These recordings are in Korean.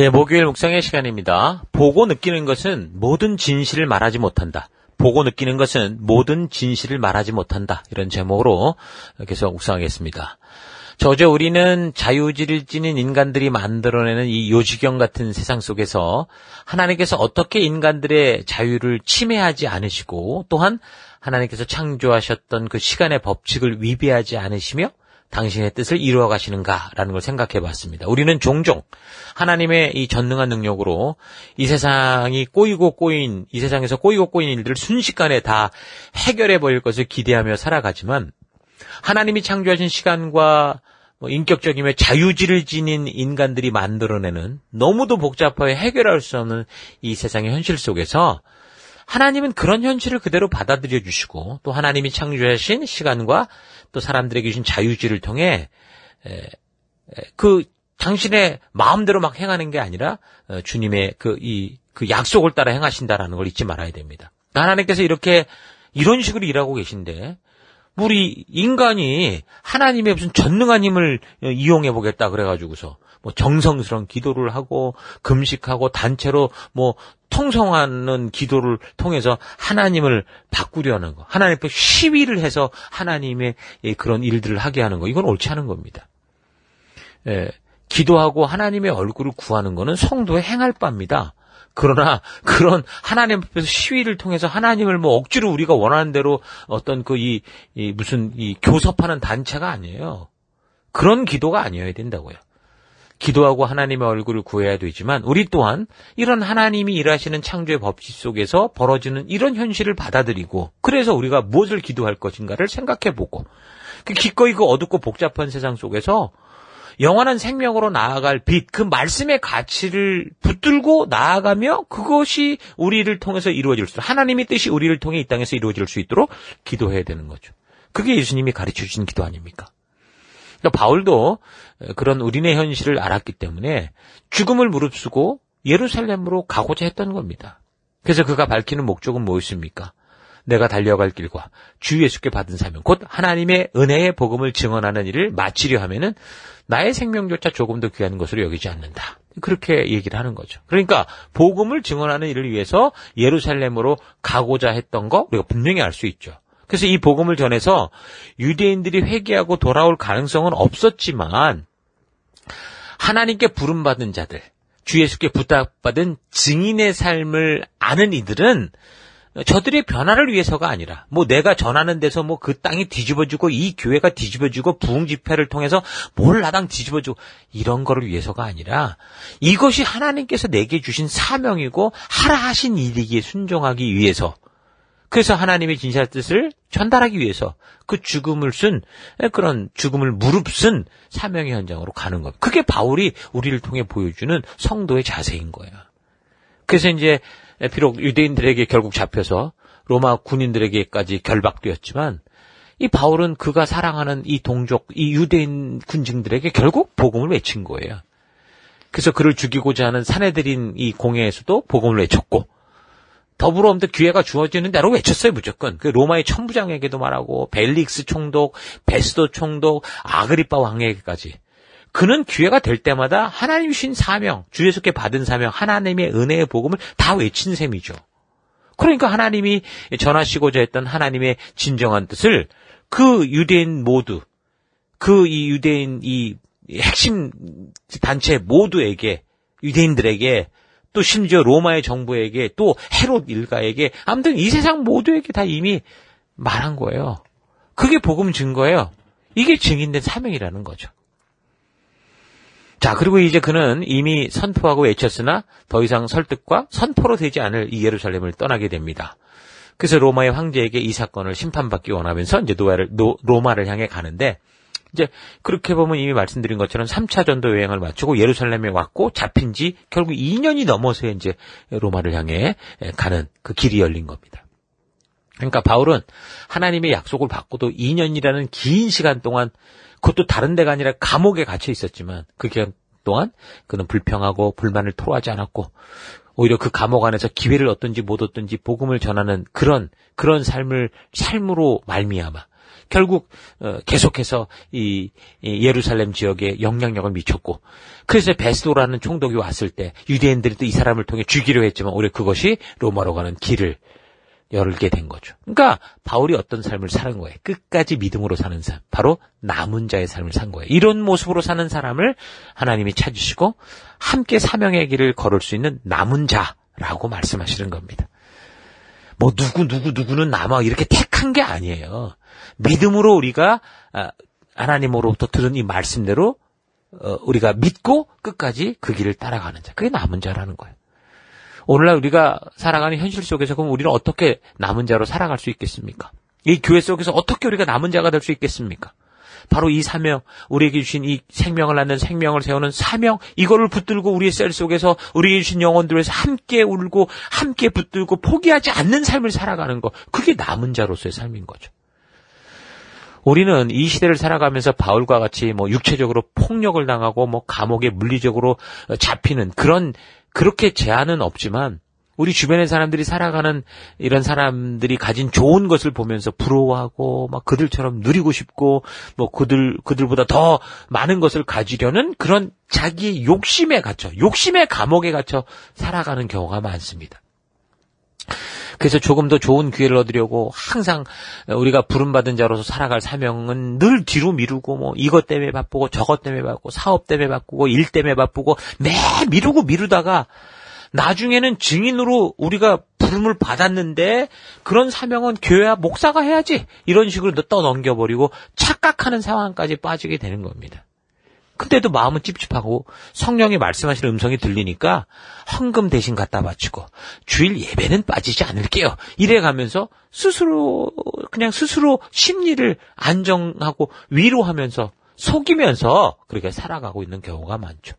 예, 목요일 묵상의 시간입니다. 보고 느끼는 것은 모든 진실을 말하지 못한다. 보고 느끼는 것은 모든 진실을 말하지 못한다. 이런 제목으로 계속 묵상하겠습니다. 저저 우리는 자유지를 지닌 인간들이 만들어내는 이 요지경 같은 세상 속에서 하나님께서 어떻게 인간들의 자유를 침해하지 않으시고 또한 하나님께서 창조하셨던 그 시간의 법칙을 위배하지 않으시며 당신의 뜻을 이루어 가시는가라는 걸 생각해 봤습니다. 우리는 종종 하나님의 이 전능한 능력으로 이 세상이 꼬이고 꼬인, 이 세상에서 꼬이고 꼬인 일들을 순식간에 다 해결해 버릴 것을 기대하며 살아가지만 하나님이 창조하신 시간과 뭐 인격적이며 자유지를 지닌 인간들이 만들어내는 너무도 복잡하여 해결할 수 없는 이 세상의 현실 속에서 하나님은 그런 현실을 그대로 받아들여 주시고 또 하나님이 창조하신 시간과 또 사람들에게 주신 자유지를 통해 그 당신의 마음대로 막 행하는 게 아니라 어, 주님의 그이그 약속을 따라 행하신다라는 걸 잊지 말아야 됩니다. 하나님께서 이렇게 이런 식으로 일하고 계신데 우리 인간이 하나님의 무슨 전능한 힘을 이용해 보겠다 그래가지고서 뭐 정성스러운 기도를 하고 금식하고 단체로 뭐 통성하는 기도를 통해서 하나님을 바꾸려는 거, 하나님 앞에 시위를 해서 하나님의 그런 일들을 하게 하는 거, 이건 옳지 않은 겁니다. 예, 기도하고 하나님의 얼굴을 구하는 거는 성도의 행할 바입니다. 그러나 그런 하나님 앞에서 시위를 통해서 하나님을 뭐 억지로 우리가 원하는 대로 어떤 그이 이 무슨 이 교섭하는 단체가 아니에요. 그런 기도가 아니어야 된다고요. 기도하고 하나님의 얼굴을 구해야 되지만 우리 또한 이런 하나님이 일하시는 창조의 법칙 속에서 벌어지는 이런 현실을 받아들이고 그래서 우리가 무엇을 기도할 것인가를 생각해 보고 그 기꺼이 그 어둡고 복잡한 세상 속에서 영원한 생명으로 나아갈 빛, 그 말씀의 가치를 붙들고 나아가며 그것이 우리를 통해서 이루어질 수, 하나님의 뜻이 우리를 통해 이 땅에서 이루어질 수 있도록 기도해야 되는 거죠. 그게 예수님이 가르쳐 주신 기도 아닙니까? 그러니까 바울도 그런 우리네 현실을 알았기 때문에 죽음을 무릅쓰고 예루살렘으로 가고자 했던 겁니다. 그래서 그가 밝히는 목적은 무엇입니까? 내가 달려갈 길과 주 예수께 받은 사명, 곧 하나님의 은혜의 복음을 증언하는 일을 마치려 하면은 나의 생명조차 조금 더 귀한 것으로 여기지 않는다. 그렇게 얘기를 하는 거죠. 그러니까 복음을 증언하는 일을 위해서 예루살렘으로 가고자 했던 거 우리가 분명히 알 수 있죠. 그래서 이 복음을 전해서 유대인들이 회개하고 돌아올 가능성은 없었지만 하나님께 부름받은 자들, 주 예수께 부탁받은 증인의 삶을 아는 이들은 저들의 변화를 위해서가 아니라 뭐 내가 전하는 데서 뭐 그 땅이 뒤집어지고 이 교회가 뒤집어지고 부흥 집회를 통해서 몰라당 뒤집어지고 이런 거를 위해서가 아니라 이것이 하나님께서 내게 주신 사명이고 하라 하신 일이기에 순종하기 위해서 그래서 하나님의 진실한 뜻을 전달하기 위해서 그 죽음을 쓴 그런 죽음을 무릅쓴 사명의 현장으로 가는 것. 그게 바울이 우리를 통해 보여주는 성도의 자세인 거예요. 그래서 이제 비록 유대인들에게 결국 잡혀서 로마 군인들에게까지 결박되었지만 이 바울은 그가 사랑하는 이 동족, 이 유대인 군중들에게 결국 복음을 외친 거예요. 그래서 그를 죽이고자 하는 사내들인 이 공회에서도 복음을 외쳤고 더불어 없는 기회가 주어지는 대로 외쳤어요, 무조건. 그 로마의 천부장에게도 말하고, 벨릭스 총독, 베스도 총독, 아그리파 왕에게까지. 그는 기회가 될 때마다 하나님 신 사명, 주 예수께 받은 사명, 하나님의 은혜의 복음을 다 외친 셈이죠. 그러니까 하나님이 전하시고자 했던 하나님의 진정한 뜻을 그 유대인 모두, 그 이 유대인 이 핵심 단체 모두에게, 유대인들에게 또 심지어 로마의 정부에게 또 헤롯 일가에게 아무튼 이 세상 모두에게 다 이미 말한 거예요. 그게 복음 증거예요. 이게 증인된 사명이라는 거죠. 자, 그리고 이제 그는 이미 선포하고 외쳤으나 더 이상 설득과 선포로 되지 않을 이 예루살렘을 떠나게 됩니다. 그래서 로마의 황제에게 이 사건을 심판받기 원하면서 이제 노아를, 노, 로마를 향해 가는데 이제 그렇게 보면 이미 말씀드린 것처럼 3차 전도 여행을 마치고 예루살렘에 왔고 잡힌 지 결국 2년이 넘어서 이제 로마를 향해 가는 그 길이 열린 겁니다. 그러니까 바울은 하나님의 약속을 받고도 2년이라는 긴 시간 동안 그것도 다른 데가 아니라 감옥에 갇혀 있었지만 그 기간 동안 그는 불평하고 불만을 토로하지 않았고 오히려 그 감옥 안에서 기회를 얻든지 못 얻든지 복음을 전하는 그런 그런 삶을 삶으로 말미암아 결국 어, 계속해서 이, 이 예루살렘 지역에 영향력을 미쳤고 그래서 베스도라는 총독이 왔을 때 유대인들이 또 이 사람을 통해 죽이려 했지만 오히려 그것이 로마로 가는 길을 열게 된 거죠. 그러니까 바울이 어떤 삶을 사는 거예요. 끝까지 믿음으로 사는 삶. 바로 남은 자의 삶을 산 거예요. 이런 모습으로 사는 사람을 하나님이 찾으시고 함께 사명의 길을 걸을 수 있는 남은 자라고 말씀하시는 겁니다. 뭐 누구 누구 누구는 남아 이렇게 택한 게 아니에요. 믿음으로 우리가 아, 하나님으로부터 들은 이 말씀대로 어, 우리가 믿고 끝까지 그 길을 따라가는 자. 그게 남은 자라는 거예요. 오늘날 우리가 살아가는 현실 속에서 그럼 우리는 어떻게 남은 자로 살아갈 수 있겠습니까? 이 교회 속에서 어떻게 우리가 남은 자가 될 수 있겠습니까? 바로 이 사명, 우리에게 주신 이 생명을 낳는 생명을 세우는 사명, 이거를 붙들고 우리의 셀 속에서 우리에게 주신 영혼들에서 함께 울고, 함께 붙들고, 포기하지 않는 삶을 살아가는 것. 그게 남은 자로서의 삶인 거죠. 우리는 이 시대를 살아가면서 바울과 같이 뭐 육체적으로 폭력을 당하고 뭐 감옥에 물리적으로 잡히는 그런 그렇게 제한은 없지만 우리 주변의 사람들이 살아가는 이런 사람들이 가진 좋은 것을 보면서 부러워하고 막 그들처럼 누리고 싶고 뭐 그들 그들보다 더 많은 것을 가지려는 그런 자기의 욕심에 갇혀 욕심의 감옥에 갇혀 살아가는 경우가 많습니다. 그래서 조금 더 좋은 기회를 얻으려고 항상 우리가 부름받은 자로서 살아갈 사명은 늘 뒤로 미루고 뭐 이것 때문에 바쁘고 저것 때문에 바쁘고 사업 때문에 바쁘고 일 때문에 바쁘고 매 미루고 미루다가 나중에는 증인으로 우리가 부름을 받았는데 그런 사명은 교회와 목사가 해야지 이런 식으로 떠넘겨버리고 착각하는 상황까지 빠지게 되는 겁니다. 근데도 마음은 찝찝하고 성령이 말씀하시는 음성이 들리니까 헌금 대신 갖다 바치고 주일 예배는 빠지지 않을게요. 이래 가면서 스스로 그냥 스스로 심리를 안정하고 위로하면서 속이면서 그렇게 살아가고 있는 경우가 많죠.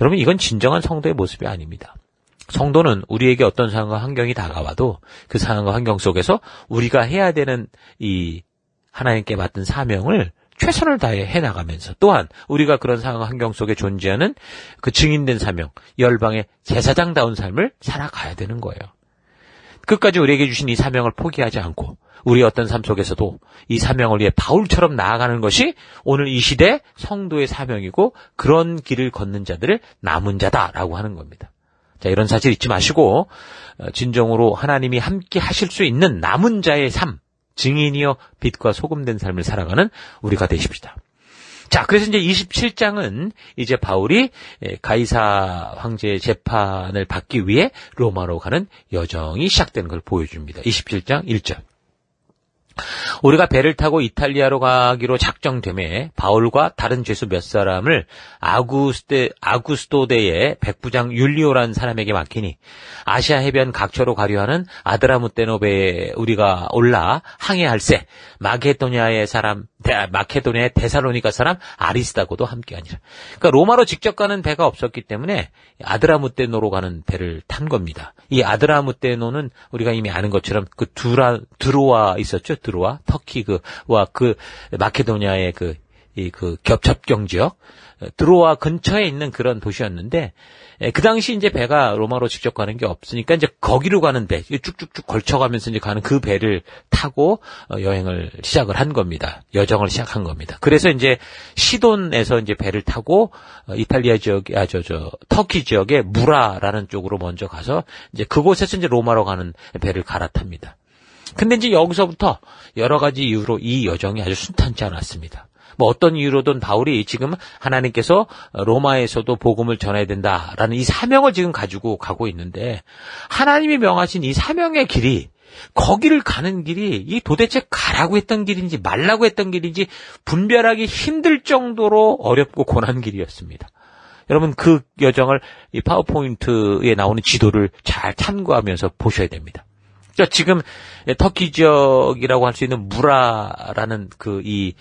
여러분 이건 진정한 성도의 모습이 아닙니다. 성도는 우리에게 어떤 상황과 환경이 다가와도 그 상황과 환경 속에서 우리가 해야 되는 이 하나님께 맡은 사명을 최선을 다해 해나가면서 또한 우리가 그런 상황 환경 속에 존재하는 그 증인된 사명, 열방의 제사장다운 삶을 살아가야 되는 거예요. 끝까지 우리에게 주신 이 사명을 포기하지 않고 우리 어떤 삶 속에서도 이 사명을 위해 바울처럼 나아가는 것이 오늘 이 시대 성도의 사명이고 그런 길을 걷는 자들을 남은 자다라고 하는 겁니다. 자, 이런 사실 잊지 마시고 어, 진정으로 하나님이 함께 하실 수 있는 남은 자의 삶, 증인이여 빛과 소금된 삶을 살아가는 우리가 되십시다. 자, 그래서 이제 27장은 이제 바울이 가이사 황제의 재판을 받기 위해 로마로 가는 여정이 시작되는 걸 보여줍니다. 27장 1절. 우리가 배를 타고 이탈리아로 가기로 작정됨에 바울과 다른 죄수 몇 사람을 아구스테, 아구스토데의 백부장 율리오라는 사람에게 맡기니 아시아 해변 각처로 가려 하는 아드라무테노베에 우리가 올라 항해할세 마케도니아의 사람 마케도니아의 데살로니가 사람 아리스다고도 함께하니라. 그러니까 로마로 직접 가는 배가 없었기 때문에 아드라무테노로 가는 배를 탄 겁니다. 이 아드라무테노는 우리가 이미 아는 것처럼 그 두라 드로와 있었죠. 드로와 터키 그와 그 마케도니아의 그 이그 겹첩경 지역 드로와 근처에 있는 그런 도시였는데 그 당시 이제 배가 로마로 직접 가는 게 없으니까 이제 거기로 가는 배 쭉쭉쭉 걸쳐가면서 이제 가는 그 배를 타고 어, 여행을 시작을 한 겁니다. 여정을 시작한 겁니다. 그래서 이제 시돈에서 이제 배를 타고 어, 이탈리아 지역 아저 저 터키 지역의 무라라는 쪽으로 먼저 가서 이제 그곳에서 이제 로마로 가는 배를 갈아탑니다. 근데 이제 여기서부터 여러 가지 이유로 이 여정이 아주 순탄치 않았습니다. 뭐 어떤 이유로든 바울이 지금 하나님께서 로마에서도 복음을 전해야 된다라는 이 사명을 지금 가지고 가고 있는데 하나님이 명하신 이 사명의 길이 거기를 가는 길이 이 도대체 가라고 했던 길인지 말라고 했던 길인지 분별하기 힘들 정도로 어렵고 고난 길이었습니다. 여러분 그 여정을 이 파워포인트에 나오는 지도를 잘 참고하면서 보셔야 됩니다. 자, 지금 터키 지역이라고 할 수 있는 무라라는 그 이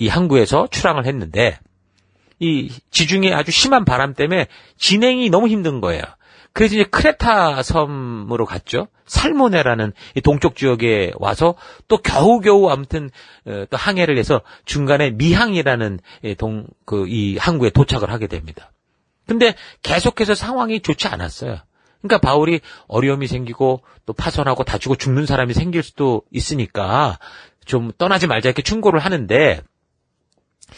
이 항구에서 출항을 했는데 이 지중해 아주 심한 바람 때문에 진행이 너무 힘든 거예요. 그래서 이제 크레타 섬으로 갔죠. 살모네라는 이 동쪽 지역에 와서 또 겨우겨우 아무튼 어, 또 항해를 해서 중간에 미항이라는 동 그 이 항구에 도착을 하게 됩니다. 근데 계속해서 상황이 좋지 않았어요. 그러니까 바울이 어려움이 생기고 또 파손하고 다치고 죽는 사람이 생길 수도 있으니까 좀 떠나지 말자 이렇게 충고를 하는데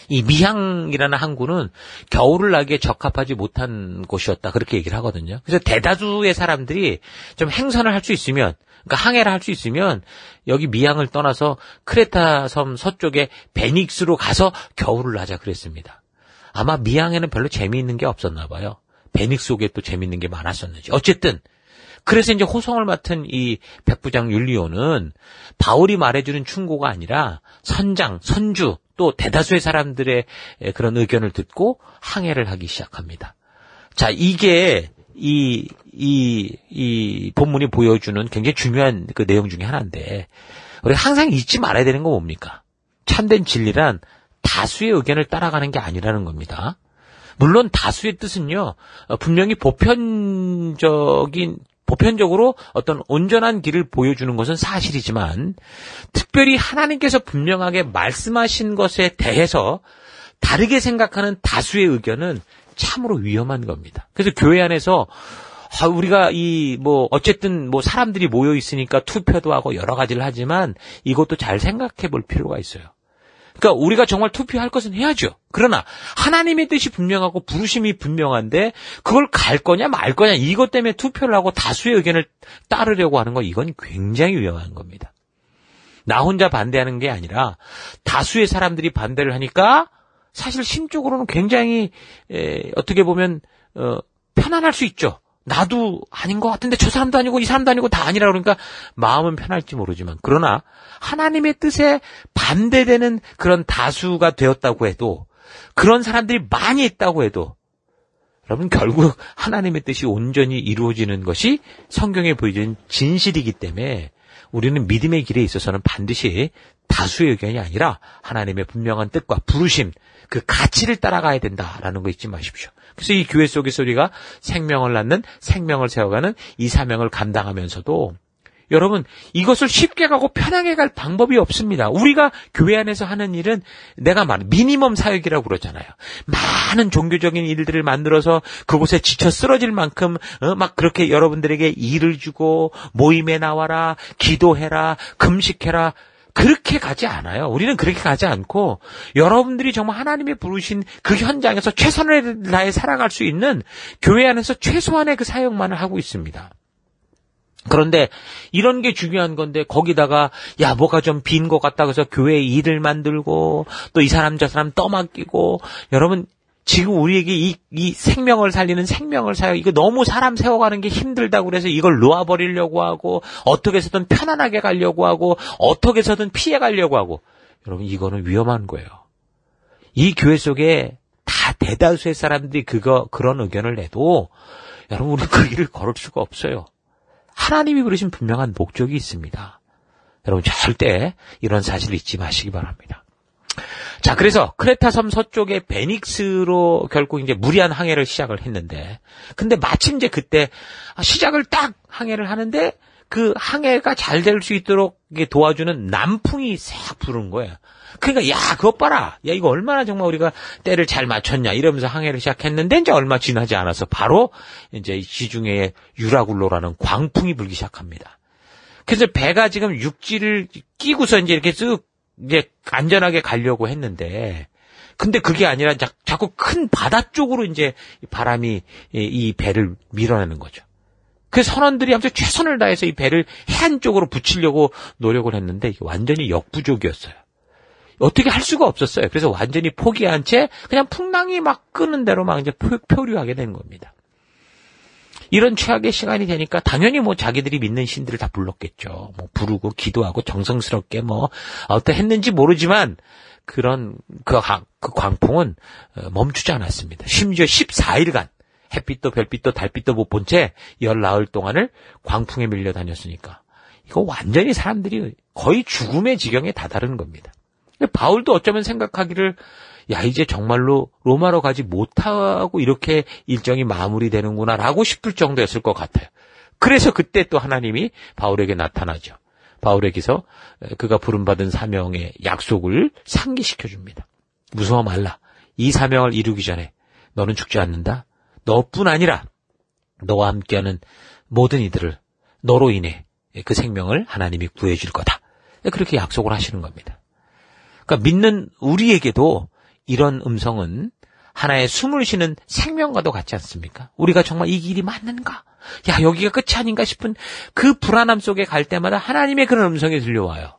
이 미향이라는 항구는 겨울을 나기에 적합하지 못한 곳이었다 그렇게 얘기를 하거든요. 그래서 대다수의 사람들이 좀 행선을 할 수 있으면 그러니까 항해를 할 수 있으면 여기 미향을 떠나서 크레타 섬 서쪽에 베닉스로 가서 겨울을 나자 그랬습니다. 아마 미향에는 별로 재미있는 게 없었나 봐요. 베닉스 속에 또 재미있는 게 많았었는지. 어쨌든 그래서 이제 호성을 맡은 이 백부장 율리오는 바울이 말해주는 충고가 아니라 선장, 선주, 또 대다수의 사람들의 그런 의견을 듣고 항해를 하기 시작합니다. 자, 이게 이, 이, 이 본문이 보여주는 굉장히 중요한 그 내용 중에 하나인데, 우리 항상 잊지 말아야 되는 거 뭡니까? 참된 진리란 다수의 의견을 따라가는 게 아니라는 겁니다. 물론 다수의 뜻은요, 분명히 보편적인 보편적으로 어떤 온전한 길을 보여주는 것은 사실이지만 특별히 하나님께서 분명하게 말씀하신 것에 대해서 다르게 생각하는 다수의 의견은 참으로 위험한 겁니다. 그래서 교회 안에서 아, 우리가 이 뭐 어쨌든 뭐 사람들이 모여 있으니까 투표도 하고 여러 가지를 하지만 이것도 잘 생각해 볼 필요가 있어요. 그러니까 우리가 정말 투표할 것은 해야죠. 그러나 하나님의 뜻이 분명하고 부르심이 분명한데 그걸 갈 거냐 말 거냐 이것 때문에 투표를 하고 다수의 의견을 따르려고 하는 건 이건 굉장히 위험한 겁니다. 나 혼자 반대하는 게 아니라 다수의 사람들이 반대를 하니까 사실 심적으로는 굉장히 에, 어떻게 보면 어, 편안할 수 있죠. 나도 아닌 것 같은데 저 사람도 아니고 이 사람도 아니고 다 아니라 그러니까 마음은 편할지 모르지만 그러나 하나님의 뜻에 반대되는 그런 다수가 되었다고 해도 그런 사람들이 많이 있다고 해도 여러분 결국 하나님의 뜻이 온전히 이루어지는 것이 성경에 보여주는 진실이기 때문에 우리는 믿음의 길에 있어서는 반드시 다수의 의견이 아니라 하나님의 분명한 뜻과 부르심, 그 가치를 따라가야 된다라는 거 잊지 마십시오. 그래서 이 교회 속에서 우리가 생명을 낳는 생명을 세워가는 이 사명을 감당하면서도 여러분 이것을 쉽게 가고 편하게 갈 방법이 없습니다. 우리가 교회 안에서 하는 일은 내가 말 미니멈 사역이라고 그러잖아요. 많은 종교적인 일들을 만들어서 그곳에 지쳐 쓰러질 만큼 어, 막 그렇게 여러분들에게 일을 주고 모임에 나와라 기도해라 금식해라 그렇게 가지 않아요. 우리는 그렇게 가지 않고 여러분들이 정말 하나님의 부르신 그 현장에서 최선을 다해 살아갈 수 있는 교회 안에서 최소한의 그 사역만을 하고 있습니다. 그런데 이런 게 중요한 건데 거기다가 야 뭐가 좀 빈 것 같다 그래서 교회 일을 만들고 또 이 사람 저 사람 떠맡기고 여러분 지금 우리에게 이, 이 생명을 살리는 생명을 사요. 이거 너무 사람 세워가는 게 힘들다고 그래서 이걸 놓아버리려고 하고, 어떻게 해서든 편안하게 가려고 하고, 어떻게 해서든 피해 가려고 하고. 여러분, 이거는 위험한 거예요. 이 교회 속에 다 대다수의 사람들이 그거, 그런 의견을 내도, 여러분, 우리는 그 길을 걸을 수가 없어요. 하나님이 그러신 분명한 목적이 있습니다. 여러분, 절대 이런 사실을 잊지 마시기 바랍니다. 자, 그래서 크레타 섬 서쪽의 베닉스로 결국 이제 무리한 항해를 시작을 했는데, 근데 마침 이제 그때 시작을 딱 항해를 하는데, 그 항해가 잘 될 수 있도록 도와주는 남풍이 싹 부른 거예요. 그러니까 야 그것 봐라 야 이거 얼마나 정말 우리가 때를 잘 맞췄냐 이러면서 항해를 시작했는데 이제 얼마 지나지 않아서 바로 이제 지중해의 유라굴로라는 광풍이 불기 시작합니다. 그래서 배가 지금 육지를 끼고서 이제 이렇게 쓱 이제 안전하게 가려고 했는데 근데 그게 아니라 자, 자꾸 큰 바다 쪽으로 이제 바람이 이 배를 밀어내는 거죠. 그 선원들이 아무튼 최선을 다해서 이 배를 해안 쪽으로 붙이려고 노력을 했는데 완전히 역부족이었어요. 어떻게 할 수가 없었어요. 그래서 완전히 포기한 채 그냥 풍랑이 막 끄는 대로 막 이제 표류하게 된 겁니다. 이런 최악의 시간이 되니까 당연히 뭐 자기들이 믿는 신들을 다 불렀겠죠. 뭐 부르고 기도하고 정성스럽게 뭐 어떻게 했는지 모르지만 그런 그, 그 광풍은 어, 멈추지 않았습니다. 심지어 14일간 햇빛도 별빛도 달빛도 못 본 채 열 나흘 동안을 광풍에 밀려 다녔으니까 이거 완전히 사람들이 거의 죽음의 지경에 다다른 겁니다. 바울도 어쩌면 생각하기를 야 이제 정말로 로마로 가지 못하고 이렇게 일정이 마무리되는구나라고 싶을 정도였을 것 같아요. 그래서 그때 또 하나님이 바울에게 나타나죠. 바울에게서 그가 부름받은 사명의 약속을 상기시켜 줍니다. 무서워 말라. 이 사명을 이루기 전에 너는 죽지 않는다. 너뿐 아니라 너와 함께하는 모든 이들을 너로 인해 그 생명을 하나님이 구해줄 거다. 그렇게 약속을 하시는 겁니다. 그러니까 믿는 우리에게도 이런 음성은 하나의 숨을 쉬는 생명과도 같지 않습니까? 우리가 정말 이 길이 맞는가? 야, 여기가 끝이 아닌가 싶은 그 불안함 속에 갈 때마다 하나님의 그런 음성이 들려와요.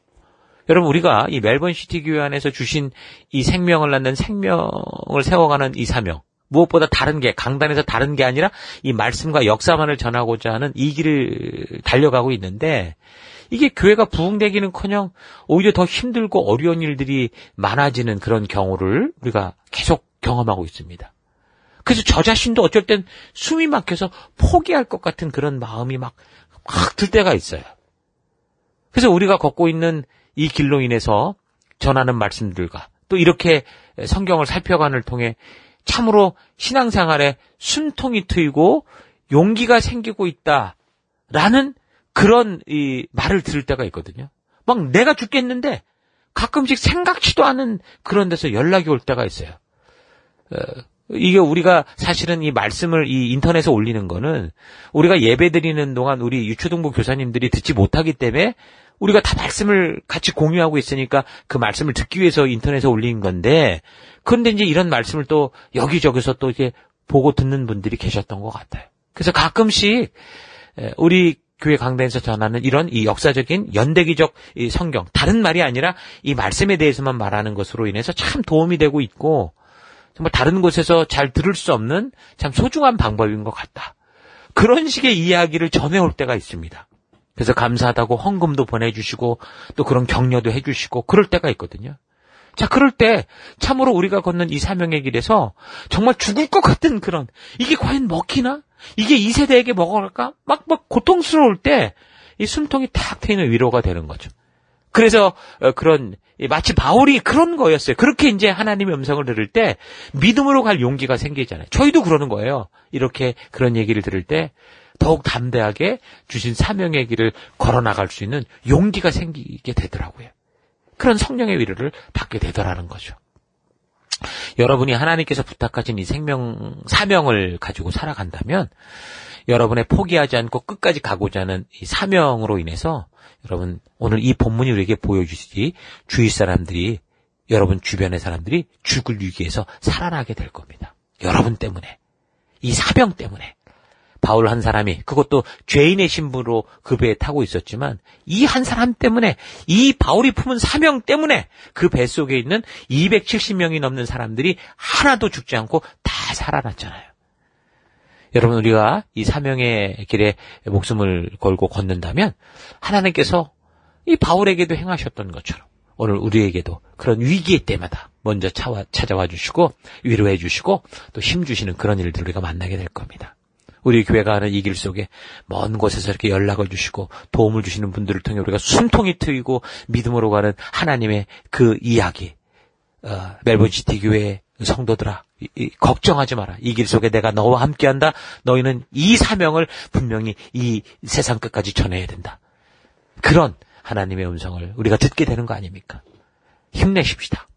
여러분, 우리가 이 멜번 시티 교회 안에서 주신 이 생명을 낳는 생명을 세워가는 이 사명, 무엇보다 다른 게, 강단에서 다른 게 아니라 이 말씀과 역사만을 전하고자 하는 이 길을 달려가고 있는데, 이게 교회가 부흥되기는 커녕 오히려 더 힘들고 어려운 일들이 많아지는 그런 경우를 우리가 계속 경험하고 있습니다. 그래서 저 자신도 어쩔 땐 숨이 막혀서 포기할 것 같은 그런 마음이 막, 막들 때가 있어요. 그래서 우리가 걷고 있는 이 길로 인해서 전하는 말씀들과 또 이렇게 성경을 살펴간을 통해 참으로 신앙생활에 숨통이 트이고 용기가 생기고 있다라는 그런 이 말을 들을 때가 있거든요. 막 내가 죽겠는데 가끔씩 생각지도 않은 그런 데서 연락이 올 때가 있어요. 어, 이게 우리가 사실은 이 말씀을 이 인터넷에 올리는 거는 우리가 예배 드리는 동안 우리 유초등부 교사님들이 듣지 못하기 때문에 우리가 다 말씀을 같이 공유하고 있으니까 그 말씀을 듣기 위해서 인터넷에 올린 건데 그런데 이제 이런 말씀을 또 여기저기서 또 이렇게 보고 듣는 분들이 계셨던 것 같아요. 그래서 가끔씩 우리 교회 강단에서 전하는 이런 이 역사적인 연대기적 이 성경 다른 말이 아니라 이 말씀에 대해서만 말하는 것으로 인해서 참 도움이 되고 있고 정말 다른 곳에서 잘 들을 수 없는 참 소중한 방법인 것 같다. 그런 식의 이야기를 전해올 때가 있습니다. 그래서 감사하다고 헌금도 보내주시고 또 그런 격려도 해주시고 그럴 때가 있거든요. 자, 그럴 때 참으로 우리가 걷는 이 사명의 길에서 정말 죽을 것 같은 그런 이게 과연 먹히나? 이게 이 세대에게 먹어갈까? 막, 막 고통스러울 때 이 숨통이 탁 트이는 위로가 되는 거죠. 그래서 어, 그런 마치 바울이 그런 거였어요. 그렇게 이제 하나님의 음성을 들을 때 믿음으로 갈 용기가 생기잖아요. 저희도 그러는 거예요. 이렇게 그런 얘기를 들을 때 더욱 담대하게 주신 사명의 길을 걸어 나갈 수 있는 용기가 생기게 되더라고요. 그런 성령의 위로를 받게 되더라는 거죠. 여러분이 하나님께서 부탁하신 이 생명, 사명을 가지고 살아간다면 여러분의 포기하지 않고 끝까지 가고자 하는 이 사명으로 인해서 여러분 오늘 이 본문이 우리에게 보여주시지 주위 사람들이 여러분 주변의 사람들이 죽을 위기에서 살아나게 될 겁니다. 여러분 때문에 이 사명 때문에 바울 한 사람이 그것도 죄인의 신부로 그 배에 타고 있었지만 이 한 사람 때문에 이 바울이 품은 사명 때문에 그 배 속에 있는 270명이 넘는 사람들이 하나도 죽지 않고 다 살아났잖아요. 여러분 우리가 이 사명의 길에 목숨을 걸고 걷는다면 하나님께서 이 바울에게도 행하셨던 것처럼 오늘 우리에게도 그런 위기의 때마다 먼저 찾아와 주시고 위로해 주시고 또 힘 주시는 그런 일들 우리가 만나게 될 겁니다. 우리 교회가 하는 이 길 속에 먼 곳에서 이렇게 연락을 주시고 도움을 주시는 분들을 통해 우리가 숨통이 트이고 믿음으로 가는 하나님의 그 이야기. 어, 멜번시티 교회 성도들아, 이, 이, 걱정하지 마라. 이 길 속에 내가 너와 함께한다. 너희는 이 사명을 분명히 이 세상 끝까지 전해야 된다. 그런 하나님의 음성을 우리가 듣게 되는 거 아닙니까? 힘내십시다.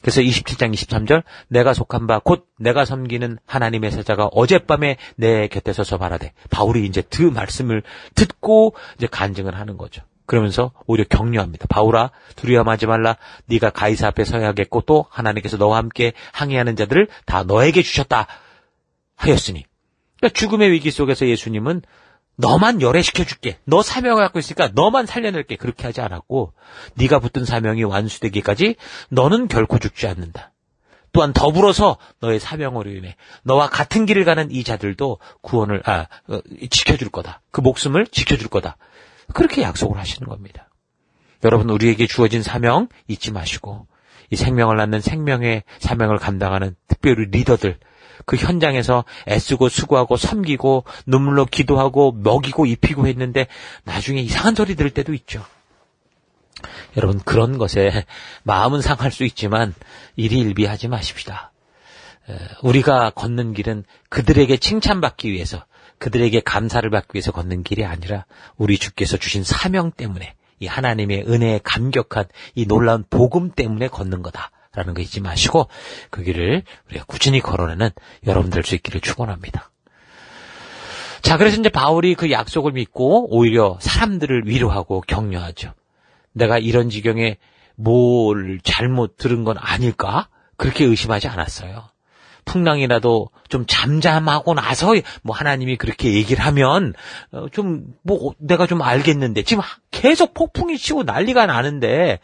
그래서 27장 23절 내가 속한 바 곧 내가 섬기는 하나님의 사자가 어젯밤에 내 곁에 서서 말하되 바울이 이제 그 말씀을 듣고 이제 간증을 하는 거죠. 그러면서 오히려 격려합니다. 바울아 두려워하지 말라. 네가 가이사 앞에 서야겠고 또 하나님께서 너와 함께 항해하는 자들을 다 너에게 주셨다 하였으니 그러니까 죽음의 위기 속에서 예수님은 너만 열애시켜줄게. 너 사명을 갖고 있으니까 너만 살려낼게. 그렇게 하지 않았고 네가 붙든 사명이 완수되기까지 너는 결코 죽지 않는다. 또한 더불어서 너의 사명으로 인해 너와 같은 길을 가는 이 자들도 구원을 아 어, 지켜줄 거다. 그 목숨을 지켜줄 거다. 그렇게 약속을 하시는 겁니다. 여러분 우리에게 주어진 사명 잊지 마시고 이 생명을 낳는 생명의 사명을 감당하는 특별히 리더들 그 현장에서 애쓰고 수고하고 섬기고 눈물로 기도하고 먹이고 입히고 했는데 나중에 이상한 소리 들을 때도 있죠. 여러분 그런 것에 마음은 상할 수 있지만 일희일비하지 마십시다. 우리가 걷는 길은 그들에게 칭찬받기 위해서 그들에게 감사를 받기 위해서 걷는 길이 아니라 우리 주께서 주신 사명 때문에 이 하나님의 은혜에 감격한 이 놀라운 복음 때문에 걷는 거다. 라는 거 잊지 마시고 그 길을 우리가 꾸준히 걸어내는 여러분들 수 있기를 축원합니다. 자, 그래서 이제 바울이 그 약속을 믿고 오히려 사람들을 위로하고 격려하죠. 내가 이런 지경에 뭘 잘못 들은 건 아닐까? 그렇게 의심하지 않았어요. 풍랑이라도 좀 잠잠하고 나서 뭐 하나님이 그렇게 얘기를 하면 어, 좀뭐 내가 좀 알겠는데 지금 계속 폭풍이 치고 난리가 나는데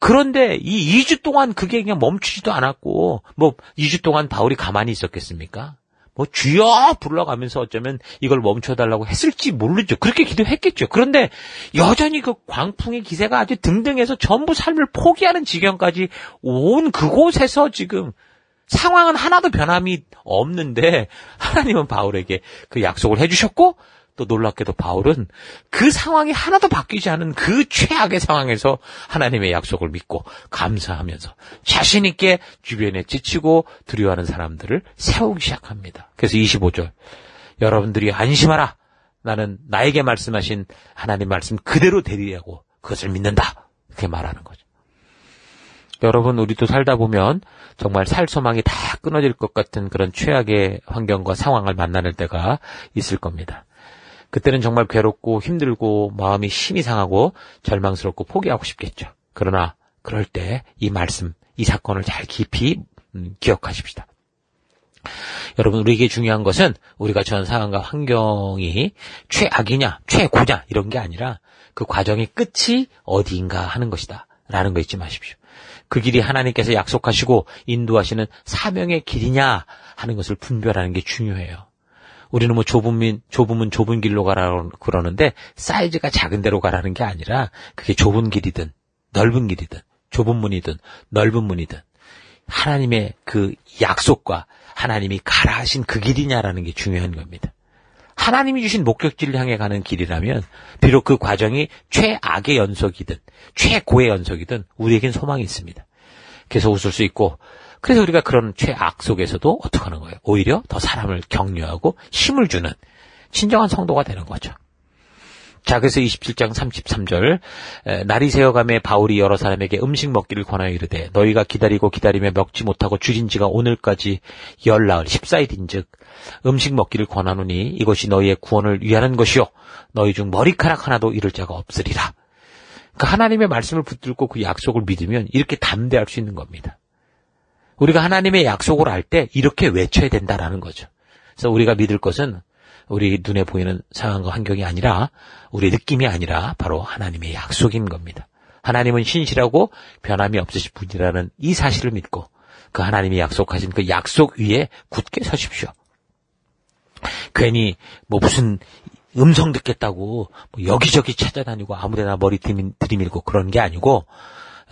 그런데 이 2주 동안 그게 그냥 멈추지도 않았고 뭐 2주 동안 바울이 가만히 있었겠습니까? 뭐 주여 불러가면서 어쩌면 이걸 멈춰달라고 했을지 모르죠. 그렇게 기도했겠죠. 그런데 여전히 그 광풍의 기세가 아주 등등해서 전부 삶을 포기하는 지경까지 온 그곳에서 지금 상황은 하나도 변함이 없는데 하나님은 바울에게 그 약속을 해주셨고 또 놀랍게도 바울은 그 상황이 하나도 바뀌지 않은 그 최악의 상황에서 하나님의 약속을 믿고 감사하면서 자신 있게 주변에 지치고 두려워하는 사람들을 세우기 시작합니다. 그래서 25절. 여러분들이 안심하라. 나는 나에게 말씀하신 하나님 말씀 그대로 되리라고 그것을 믿는다. 이렇게 말하는 거죠. 여러분, 우리도 살다 보면 정말 살 소망이 다 끊어질 것 같은 그런 최악의 환경과 상황을 만나는 때가 있을 겁니다. 그때는 정말 괴롭고 힘들고 마음이 심히 상하고 절망스럽고 포기하고 싶겠죠. 그러나 그럴 때 이 말씀, 이 사건을 잘 깊이 음, 기억하십시다. 여러분, 우리에게 중요한 것은 우리가 전 상황과 환경이 최악이냐, 최고냐, 이런 게 아니라 그 과정의 끝이 어디인가 하는 것이다. 라는 거 잊지 마십시오. 그 길이 하나님께서 약속하시고 인도하시는 사명의 길이냐 하는 것을 분별하는 게 중요해요. 우리는 뭐 좁은 민, 좁으면 좁은 길로 가라고 그러는데 사이즈가 작은 데로 가라는 게 아니라 그게 좁은 길이든 넓은 길이든 좁은 문이든 넓은 문이든 하나님의 그 약속과 하나님이 가라 하신 그 길이냐라는 게 중요한 겁니다. 하나님이 주신 목적지를 향해 가는 길이라면 비록 그 과정이 최악의 연속이든 최고의 연속이든 우리에겐 소망이 있습니다. 그래서 웃을 수 있고 그래서 우리가 그런 최악 속에서도 어떻게 하는 거예요? 오히려 더 사람을 격려하고 힘을 주는 진정한 성도가 되는 거죠. 자, 그래서 27장 33절, 날이 새어감에 바울이 여러 사람에게 음식 먹기를 권하여 이르되, 너희가 기다리고 기다리며 먹지 못하고 줄인 지가 오늘까지 열나흘, 14일인 즉, 음식 먹기를 권하노니 이것이 너희의 구원을 위하는 것이요. 너희 중 머리카락 하나도 잃을 자가 없으리라. 그 하나님의 말씀을 붙들고 그 약속을 믿으면 이렇게 담대할 수 있는 겁니다. 우리가 하나님의 약속을 할 때 이렇게 외쳐야 된다라는 거죠. 그래서 우리가 믿을 것은 우리 눈에 보이는 상황과 환경이 아니라 우리 느낌이 아니라 바로 하나님의 약속인 겁니다. 하나님은 신실하고 변함이 없으신 분이라는 이 사실을 믿고 그 하나님이 약속하신 그 약속 위에 굳게 서십시오. 괜히 뭐 무슨 음성 듣겠다고 뭐 여기저기 찾아다니고 아무데나 머리 들이밀고 그런 게 아니고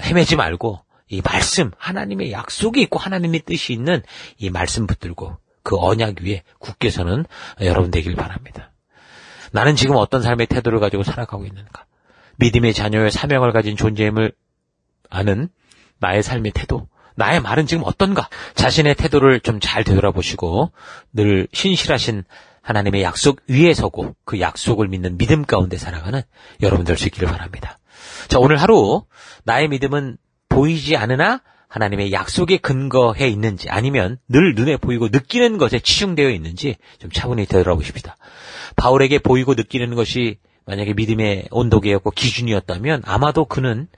헤매지 말고 이 말씀, 하나님의 약속이 있고 하나님의 뜻이 있는 이 말씀 붙들고 그 언약 위에 굳게 서는 여러분 되길 바랍니다. 나는 지금 어떤 삶의 태도를 가지고 살아가고 있는가? 믿음의 자녀의 사명을 가진 존재임을 아는 나의 삶의 태도, 나의 말은 지금 어떤가? 자신의 태도를 좀 잘 되돌아보시고 늘 신실하신 하나님의 약속 위에 서고 그 약속을 믿는 믿음 가운데 살아가는 여러분들 수 있기를 바랍니다. 자, 오늘 하루 나의 믿음은 보이지 않으나 하나님의 약속에 근거해 있는지 아니면 늘 눈에 보이고 느끼는 것에 치중되어 있는지 좀 차분히 되돌아보십시다. 바울에게 보이고 느끼는 것이 만약에 믿음의 온도계였고 기준이었다면 아마도 그는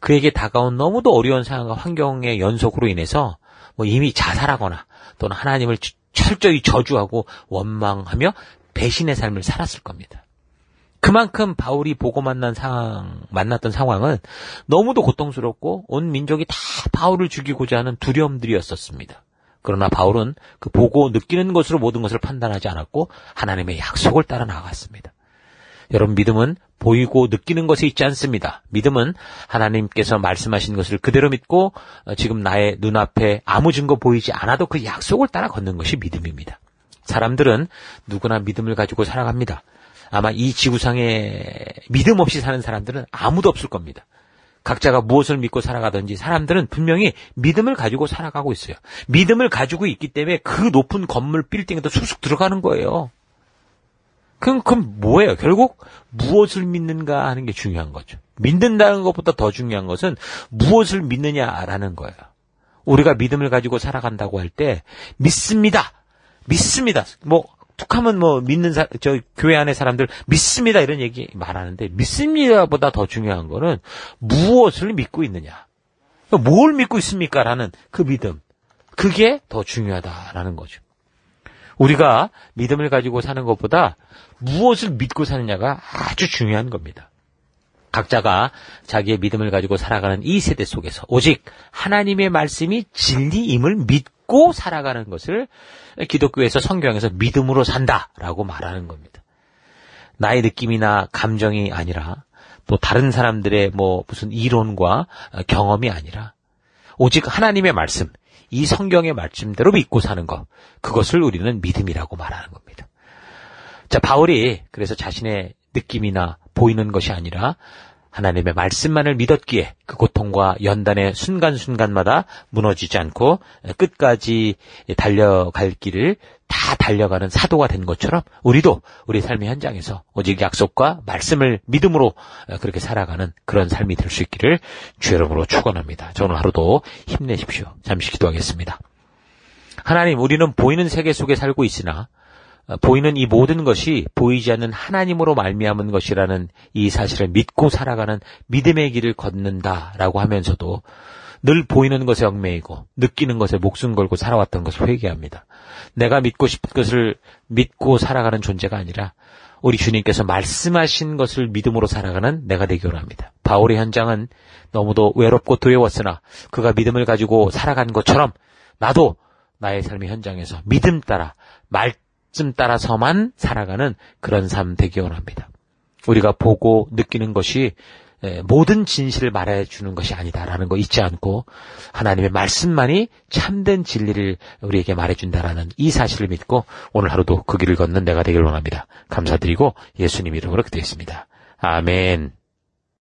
그에게 다가온 너무도 어려운 상황과 환경의 연속으로 인해서 뭐 이미 자살하거나 또는 하나님을 철저히 저주하고 원망하며 배신의 삶을 살았을 겁니다. 그만큼 바울이 보고 만난 상황, 만났던 상황은 너무도 고통스럽고 온 민족이 다 바울을 죽이고자 하는 두려움들이었었습니다. 그러나 바울은 그 보고 느끼는 것으로 모든 것을 판단하지 않았고 하나님의 약속을 따라 나아갔습니다. 여러분 믿음은 보이고 느끼는 것에 있지 않습니다. 믿음은 하나님께서 말씀하신 것을 그대로 믿고 어, 지금 나의 눈앞에 아무 증거 보이지 않아도 그 약속을 따라 걷는 것이 믿음입니다. 사람들은 누구나 믿음을 가지고 살아갑니다. 아마 이 지구상에 믿음 없이 사는 사람들은 아무도 없을 겁니다. 각자가 무엇을 믿고 살아가든지 사람들은 분명히 믿음을 가지고 살아가고 있어요. 믿음을 가지고 있기 때문에 그 높은 건물 빌딩에도 쑥쑥 들어가는 거예요. 그럼, 그럼 뭐예요? 결국 무엇을 믿는가 하는 게 중요한 거죠. 믿는다는 것보다 더 중요한 것은 무엇을 믿느냐라는 거예요. 우리가 믿음을 가지고 살아간다고 할 때 믿습니다. 믿습니다. 뭐 툭하면 뭐 믿는 사, 저 교회 안에 사람들 믿습니다 이런 얘기 말하는데 믿습니다보다 더 중요한 거는 무엇을 믿고 있느냐. 뭘 믿고 있습니까라는 그 믿음. 그게 더 중요하다라는 거죠. 우리가 믿음을 가지고 사는 것보다 무엇을 믿고 사느냐가 아주 중요한 겁니다. 각자가 자기의 믿음을 가지고 살아가는 이 세대 속에서 오직 하나님의 말씀이 진리임을 믿고 살아가는 것을 기독교에서 성경에서 믿음으로 산다라고 말하는 겁니다. 나의 느낌이나 감정이 아니라 또 다른 사람들의 뭐 무슨 이론과 경험이 아니라 오직 하나님의 말씀, 이 성경의 말씀대로 믿고 사는 것, 그것을 우리는 믿음이라고 말하는 겁니다. 자, 바울이 그래서 자신의 느낌이나 보이는 것이 아니라 하나님의 말씀만을 믿었기에 그 고통과 연단의 순간순간마다 무너지지 않고 끝까지 달려갈 길을 다 달려가는 사도가 된 것처럼 우리도 우리 삶의 현장에서 오직 약속과 말씀을 믿음으로 그렇게 살아가는 그런 삶이 될 수 있기를 주 여러분으로 축원합니다. 저는 하루도 힘내십시오. 잠시 기도하겠습니다. 하나님, 우리는 보이는 세계 속에 살고 있으나 보이는 이 모든 것이 보이지 않는 하나님으로 말미암은 것이라는 이 사실을 믿고 살아가는 믿음의 길을 걷는다라고 하면서도 늘 보이는 것에 얽매이고 느끼는 것에 목숨 걸고 살아왔던 것을 회개합니다. 내가 믿고 싶은 것을 믿고 살아가는 존재가 아니라 우리 주님께서 말씀하신 것을 믿음으로 살아가는 내가 되기 원합니다. 바울의 현장은 너무도 외롭고 두려웠으나 그가 믿음을 가지고 살아간 것처럼 나도 나의 삶의 현장에서 믿음 따라 말씀 따라서만 살아가는 그런 삶 되기 원합니다. 우리가 보고 느끼는 것이 모든 진실을 말해 주는 것이 아니다라는 거 잊지 않고 하나님의 말씀만이 참된 진리를 우리에게 말해 준다라는 이 사실을 믿고 오늘 하루도 그 길을 걷는 내가 되길 원합니다. 감사드리고 예수님 이름으로 기도했습니다. 아멘.